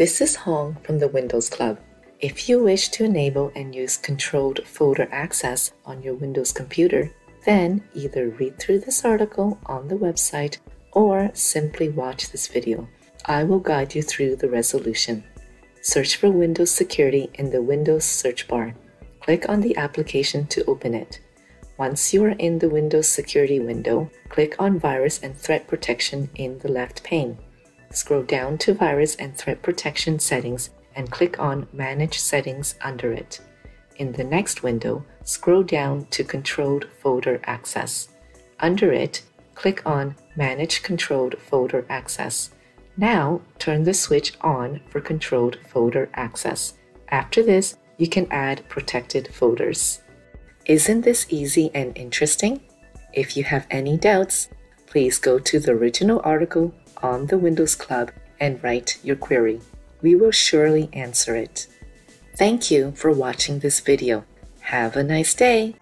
This is Hong from the Windows Club. If you wish to enable and use controlled folder access on your Windows computer, then either read through this article on the website or simply watch this video. I will guide you through the resolution. Search for Windows Security in the Windows search bar. Click on the application to open it. Once you are in the Windows Security window, click on Virus and Threat Protection in the left pane. Scroll down to Virus and Threat Protection Settings and click on Manage Settings under it. In the next window, scroll down to Controlled Folder Access. Under it, click on Manage Controlled Folder Access. Now, turn the switch on for controlled folder access. After this, you can add protected folders. Isn't this easy and interesting? If you have any doubts, please go to the original article on the Windows Club and write your query. We will surely answer it. Thank you for watching this video. Have a nice day!